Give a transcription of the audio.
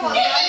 Come on.